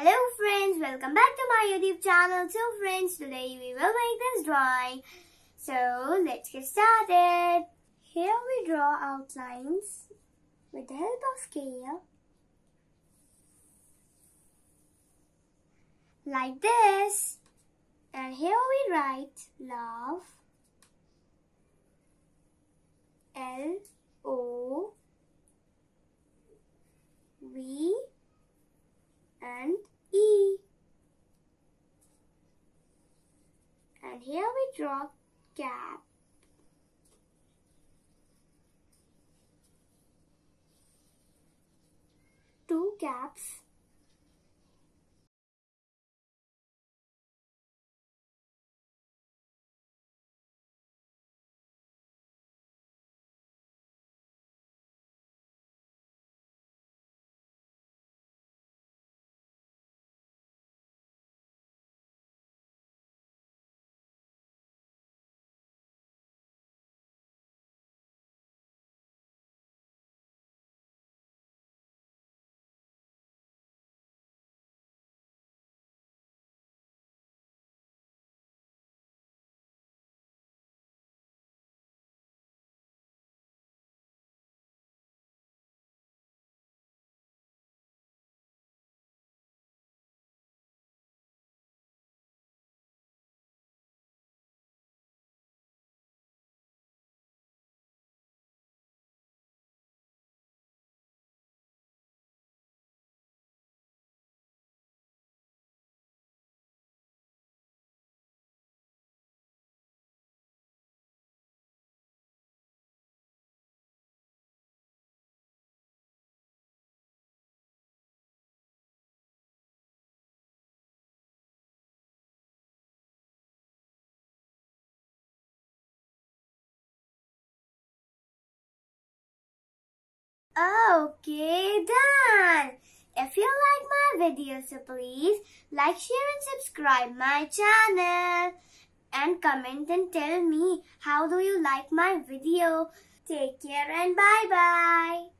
Hello friends, welcome back to my YouTube channel. So friends, today we will make this drawing. So let's get started. Here we draw outlines with the help of scale. Like this. And here we write love. L O V and E. And here we draw cap. Two caps. Okay, done. If you like my video, so please like, share and subscribe my channel. And comment and tell me how do you like my video. Take care and bye-bye.